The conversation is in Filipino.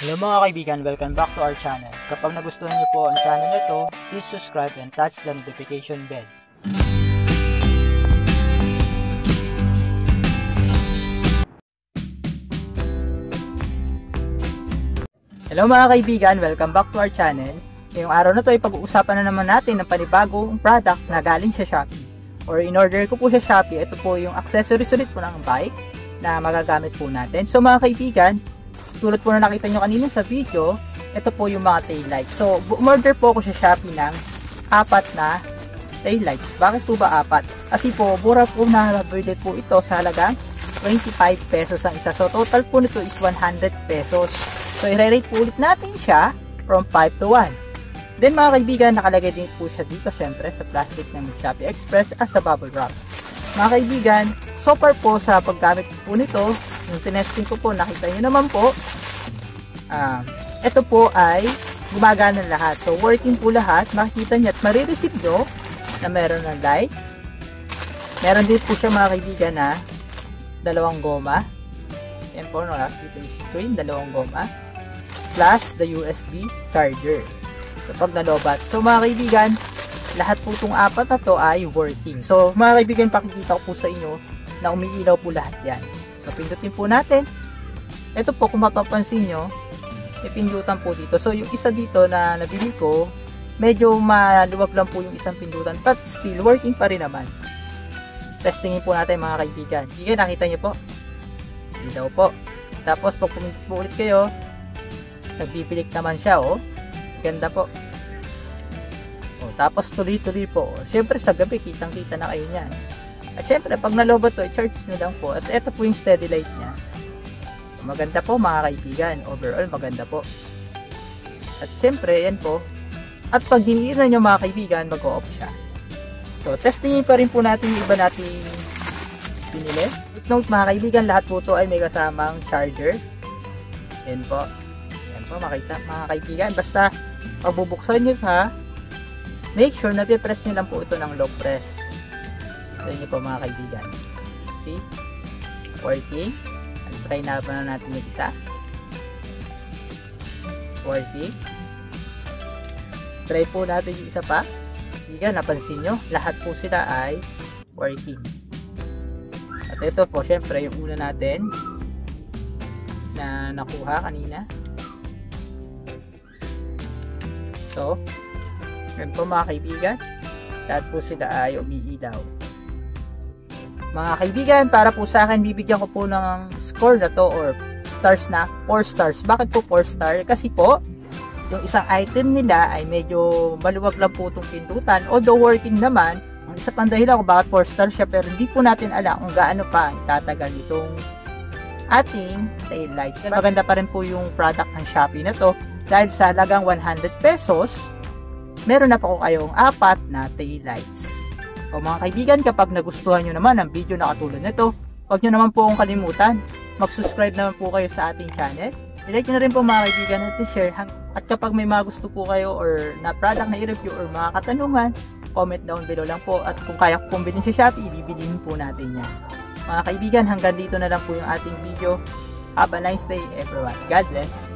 Hello mga kaibigan, welcome back to our channel. Kapag nagustuhan niyo po ang channel na ito, please subscribe and touch the notification bell. Hello mga kaibigan, welcome back to our channel. Ngayong araw na to ay pag-uusapan na naman natin ng panibagong product na galing sa Shopee. Or in order ko po sa Shopee, ito po yung accessories ulit po ng bike na magagamit po natin. So mga kaibigan, tulad po na nakita nyo kanina sa video, ito po yung mga tail lights. So, umorder po ako sa Shopee ng apat na tail lights. Bakit po ba apat? Kasi po, mura po na available po ito sa halagang 25 pesos ang isa. So, total po nito is 100 pesos. So, i-rate po ulit natin siya from 5 to 1. Then, mga kaibigan, nakalagay din po siya dito, syempre, sa plastic ng Shopee Express as a bubble wrap. Mga kaibigan, so far po sa paggamit po nito, yung tinesting ko po, nakita nyo naman po, um, ito po ay gumagana lahat. So, working po lahat. Makikita nyo at marireceive nyo na meron ng lights. Meron din po siya mga kaibigan na dalawang goma. Yan po, nakakita yung screen, dalawang goma. Plus, the USB charger. So, pag nalobat. So, mga kaibigan, lahat po itong apat na to ay working. So, mga kaibigan, pakikita ko po sa inyo na umiilaw po lahat yan. So, pindutin po natin. Ito po, kung mapapansin nyo, may pindutan po dito. So, yung isa dito na nabili ko, medyo maluwag lang po yung isang pindutan. But still, working pa rin naman. Testingin po natin mga kaibigan. Sige, nakita nyo po. Ilaw po. Tapos, pag pumindot po ulit kayo, nagbibilik naman siya, oh. Ganda po. Oh, tapos tuloy-tuloy po. Siyempre sa gabi, kitang-kita na kayo niyan. At syempre, pag nalobat to, i-charge nyo lang po. At ito po yung steady light niya. Maganda po mga kaibigan. Overall, maganda po. At syempre, yan po. At pag diniinan nyo mga kaibigan, mag-off siya. So, testingin pa rin po natin yung iba nating pinili. Take note mga kaibigan, lahat po to ay may kasamang charger. Yan po. Yan po, makita mga kaibigan. Basta, pagbubuksan nyo sa make sure na press nyo lang po ito ng low press. Sa inyo po mga kaibigan. See? Working. Try na pa na natin yung isa. Working. Try po natin yung isa pa. Kaibigan, napansin nyo, lahat po sila ay working. At ito po, syempre, yung una natin na nakuha kanina. So, yun po mga kaibigan, lahat po sila ay umiilaw. Mga kaibigan, para po sa akin, bibigyan ko po ng score na to or stars na 4 stars. Bakit po 4 star? Kasi po, yung isang item nila ay medyo maluwag lang po itong pindutan. Although working naman, ang isa pang dahilan kung bakit 4 star siya pero hindi po natin alam kung gaano pa tatagal itong ating tail lights. Maganda pa rin po yung product ng Shopee na to dahil sa lagang 100 pesos, meron na po kayong apat na tail lights. O mga kaibigan, kapag nagustuhan nyo naman ang video na katulad nito, huwag nyo naman po akong kalimutan. Mag-subscribe naman po kayo sa ating channel. I-like nyo na rin po mga kaibigan at i-share. At kapag may mga gusto po kayo or na product na i-review or mga katanungan, comment down below lang po. At kung kaya ko pong bilhin sa Shopee, ibibilhin po natin yan. Mga kaibigan, hanggang dito na lang po yung ating video. Have a nice day everyone. God bless.